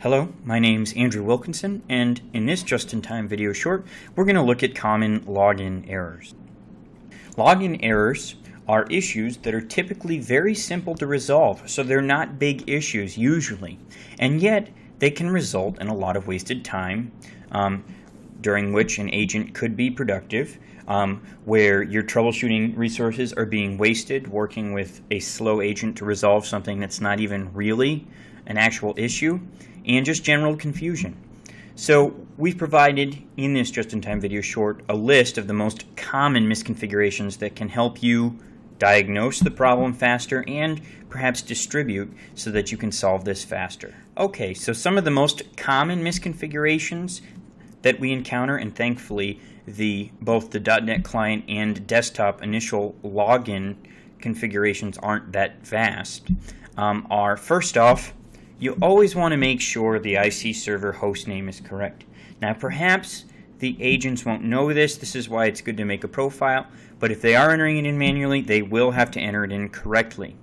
Hello, my name's Andrew Wilkinson, and in this just-in-time video short, we're going to look at common login errors. Login errors are issues that are typically very simple to resolve, so they're not big issues usually, and yet they can result in a lot of wasted time, um, during which an agent could be productive, um, where your troubleshooting resources are being wasted working with a slow agent to resolve something that's not even really an actual issue, and just general confusion. So we've provided in this just-in-time video short a list of the most common misconfigurations that can help you diagnose the problem faster and perhaps distribute so that you can solve this faster. Okay, so some of the most common misconfigurations that we encounter and thankfully the both the .NET client and desktop initial login configurations aren't that vast um, are first off you always want to make sure the IC server hostname is correct. Now perhaps the agents won't know this, this is why it's good to make a profile, but if they are entering it in manually, they will have to enter it in correctly.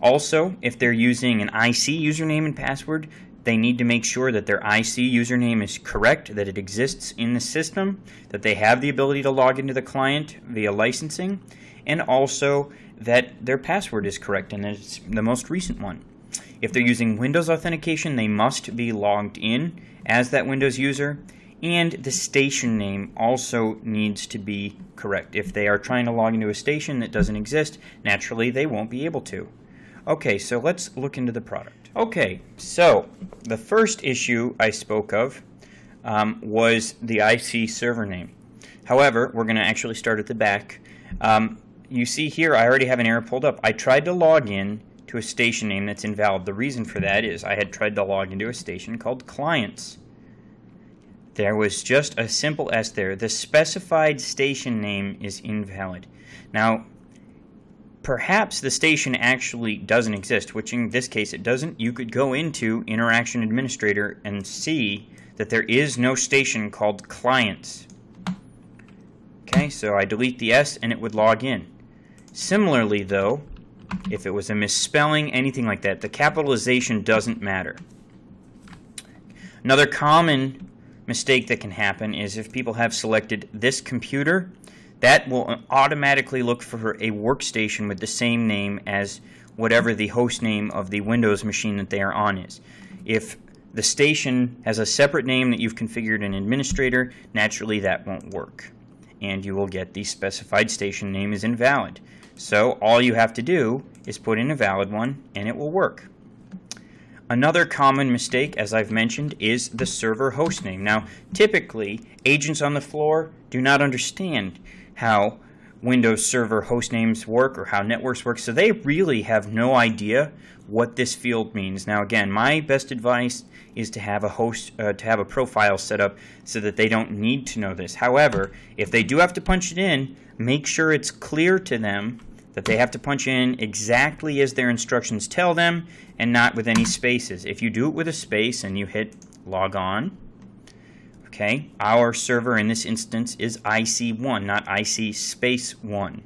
Also, if they're using an IC username and password, they need to make sure that their IC username is correct, that it exists in the system, that they have the ability to log into the client via licensing, and also that their password is correct and it's the most recent one. If they're using Windows authentication, they must be logged in as that Windows user, and the station name also needs to be correct. If they are trying to log into a station that doesn't exist, naturally they won't be able to. Okay, so let's look into the product. Okay, so the first issue I spoke of um, was the IC server name. However, we're going to actually start at the back. Um, you see here I already have an error pulled up. I tried to log in to a station name that's invalid. The reason for that is I had tried to log into a station called clients. There was just a simple S there. The specified station name is invalid. Now, perhaps the station actually doesn't exist, which in this case it doesn't. You could go into Interaction Administrator and see that there is no station called clients. Okay, so I delete the S and it would log in. Similarly, though, if it was a misspelling, anything like that. The capitalization doesn't matter. Another common mistake that can happen is if people have selected this computer, that will automatically look for a workstation with the same name as whatever the host name of the Windows machine that they are on is. If the station has a separate name that you've configured in administrator, naturally that won't work. And you will get the specified station name is invalid. So all you have to do is put in a valid one and it will work. Another common mistake, as I've mentioned, is the server host name. Now, typically, agents on the floor do not understand how Windows Server hostnames work or how networks work, so they really have no idea what this field means. Now, again, my best advice is to have a host uh, to have a profile set up so that they don't need to know this. However, if they do have to punch it in, make sure it's clear to them that they have to punch in exactly as their instructions tell them and not with any spaces. If you do it with a space and you hit log on, okay, our server in this instance is IC1, not IC space 1.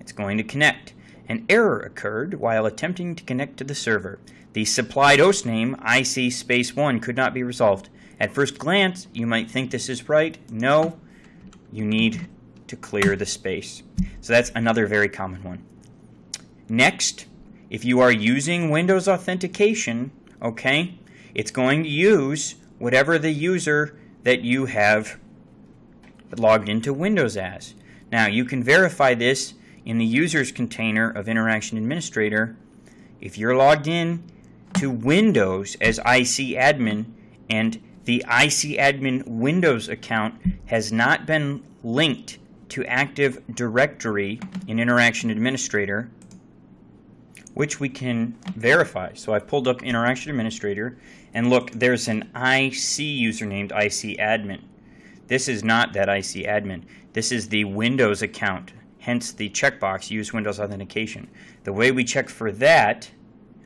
It's going to connect. An error occurred while attempting to connect to the server. The supplied host name, IC space 1, could not be resolved. At first glance, you might think this is right. No, you need to clear the space. So that's another very common one. Next, if you are using Windows authentication, okay, it's going to use whatever the user that you have logged into Windows as. Now, you can verify this in the users container of Interaction Administrator. If you're logged in to Windows as IC admin and the IC admin Windows account has not been linked to Active Directory in Interaction Administrator, which we can verify. So I've pulled up Interaction Administrator, and look, there's an IC user named IC admin. This is not that IC admin. This is the Windows account, hence the checkbox, use Windows Authentication. The way we check for that,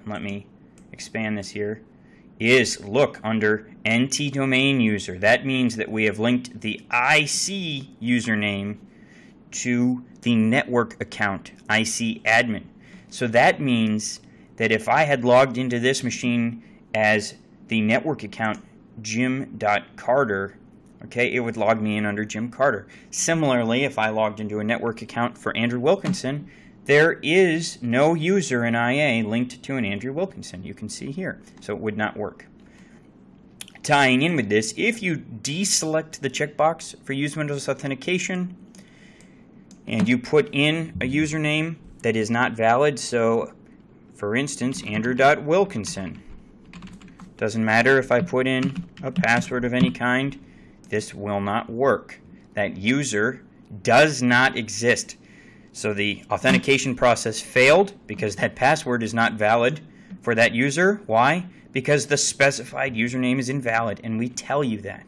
let me expand this here, is look under NT domain user. That means that we have linked the IC username to the network account IC admin. So that means that if I had logged into this machine as the network account jim.carter, okay, it would log me in under Jim Carter. Similarly, if I logged into a network account for Andrew Wilkinson, there is no user in IA linked to an Andrew Wilkinson. You can see here, so it would not work. Tying in with this, if you deselect the checkbox for Use Windows Authentication and you put in a username that is not valid, so for instance, Andrew.Wilkinson, doesn't matter if I put in a password of any kind, this will not work. That user does not exist. So the authentication process failed because that password is not valid for that user. Why? Because the specified username is invalid, and we tell you that.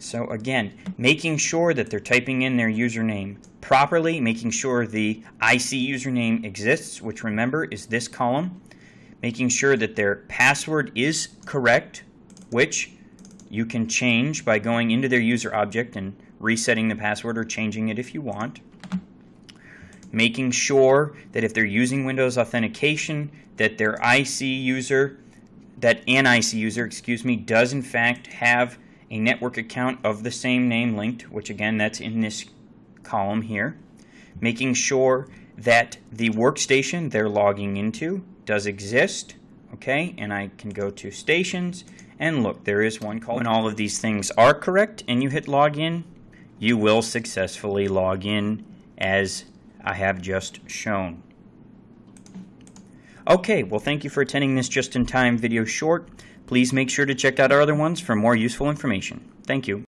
So again, making sure that they're typing in their username properly, making sure the IC username exists, which remember is this column, making sure that their password is correct, which you can change by going into their user object and resetting the password or changing it if you want. Making sure that if they're using Windows Authentication, that their IC user, that an IC user, excuse me, does in fact have a network account of the same name linked, which again, that's in this column here. Making sure that the workstation they're logging into does exist, okay, and I can go to stations and look, there is one called. When all of these things are correct and you hit login, you will successfully log in as I have just shown. Okay, well thank you for attending this just-in-time video short. Please make sure to check out our other ones for more useful information. Thank you.